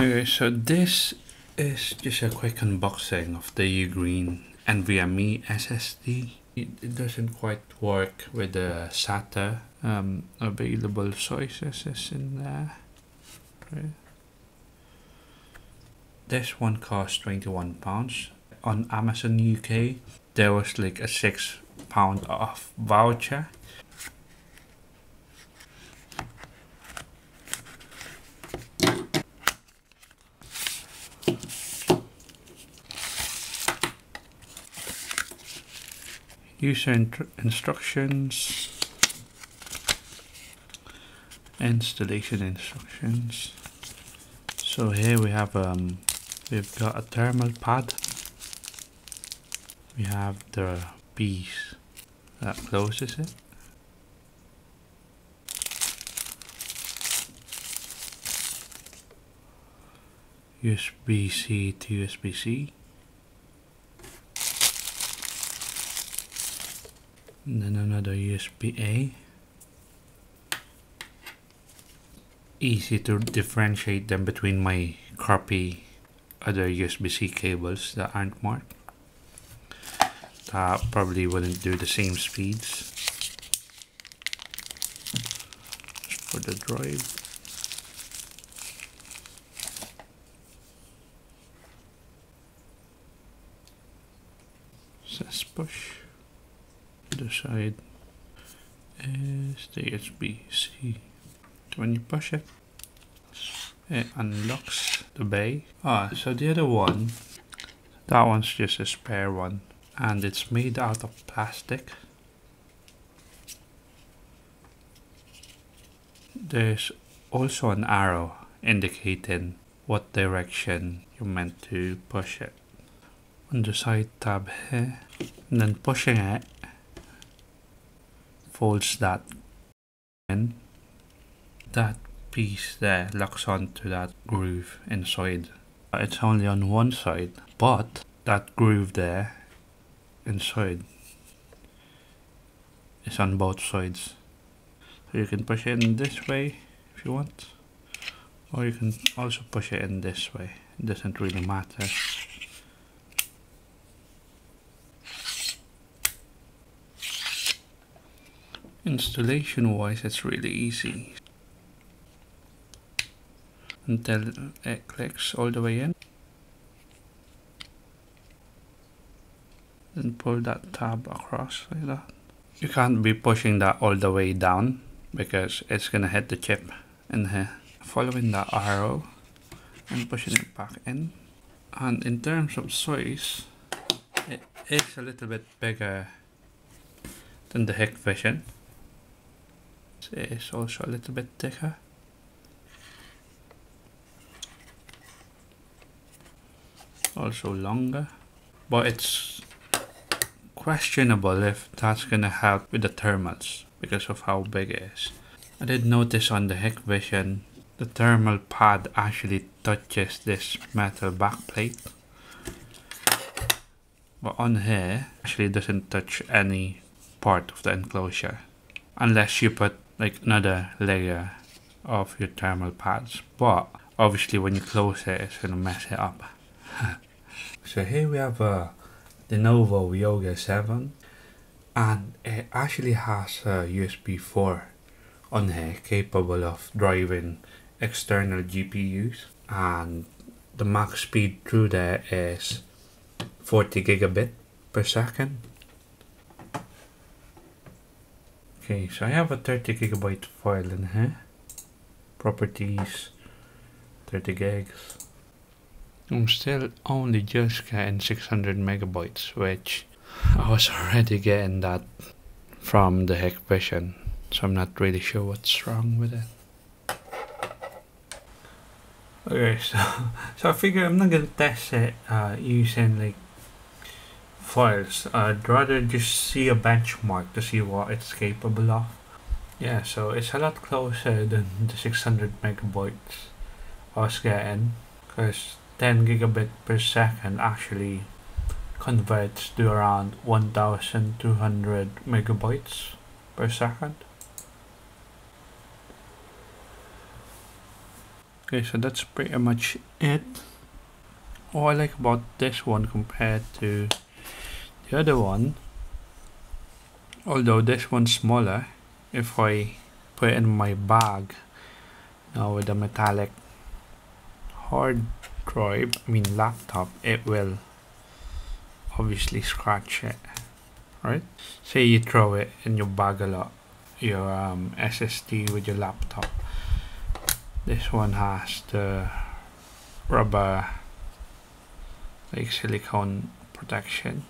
Okay, so this is just a quick unboxing of the Ugreen NVMe SSD. It, it doesn't quite work with the SATA um, available choices in there. Okay. This one cost 21 pounds. On Amazon UK, there was like a six pound off voucher user instructions. Installation instructions. So here we have um we've got a thermal pad. We have the piece that closes it. USB-C to USB-C and then another USB-A easy to differentiate them between my crappy other USB-C cables that aren't marked. That probably wouldn't do the same speeds. For the drive. Says push the side is the USB-C. When you push it, it unlocks the bay. Ah, so the other one, that one's just a spare one and it's made out of plastic. There's also an arrow indicating what direction you're meant to push it. On the side tab here, and then pushing it folds that in. That piece there locks onto that groove inside. It's only on one side but that groove there inside is on both sides. So you can push it in this way if you want or you can also push it in this way. It doesn't really matter Installation wise it's really easy. Until it clicks all the way in. Then pull that tab across like that. You can't be pushing that all the way down because it's gonna hit the chip in here. Following that arrow and pushing it back in. And in terms of size it is a little bit bigger than the Hikvision it is also a little bit thicker. Also longer, but it's questionable if that's gonna help with the thermals because of how big it is. I did notice on the Hikvision the thermal pad actually touches this metal backplate but on here actually doesn't touch any part of the enclosure unless you put like another layer of your thermal pads. But obviously when you close it it's gonna mess it up. So here we have uh, a Lenovo Yoga 7 and it actually has a USB 4 on here capable of driving external GPUs and the max speed through there is 40 gigabit per second Okay, so I have a 30 gigabyte file in here. Properties, 30 gigs. I'm still only just getting 600 megabytes, which I was already getting that from the Hikvision, so I'm not really sure what's wrong with it. Okay, so so I figure I'm not gonna test it uh, using like files. I'd rather just see a benchmark to see what it's capable of. Yeah, so it's a lot closer than the 600 megabytes I was getting because 10 gigabit per second actually converts to around 1200 megabytes per second. Okay, so that's pretty much it. What I like about this one compared to the other one, although this one's smaller, if I put in my bag now with a metallic hard drive, I mean laptop, it will obviously scratch it, right? Say you throw it in your bag a lot, your um, SSD with your laptop. This one has the rubber like silicone protection